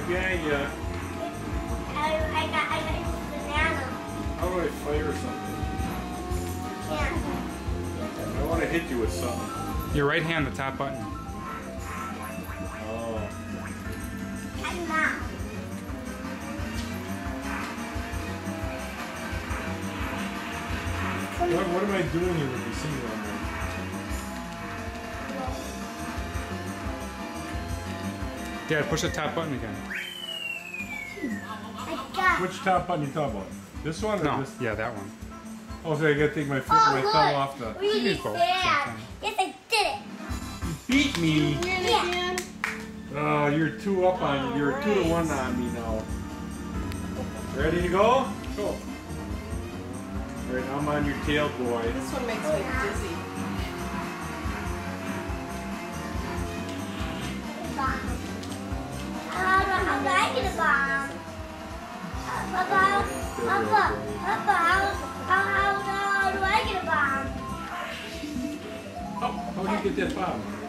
Right behind. I, I got, I got a banana. How do I fire something? Yeah. I want to hit you with something. Your right hand, the top button. Oh. Cut him out. What, what am I doing here with the singer Dad, push the top button again. Which top button you talking about? This one or No, this? yeah, that one. Oh, so I gotta take my foot, Oh, my look. thumb off the. Really You both Yes, I did it. You beat me. Win Yeah. Oh, you're two up on. Oh, you're two to one on me now. Ready to go? Go. All right, I'm on your tail, boy. This one makes me dizzy. Bomb? Papa, Papa, Papa, how, how, how, do I get a bomb? How do you get that bomb?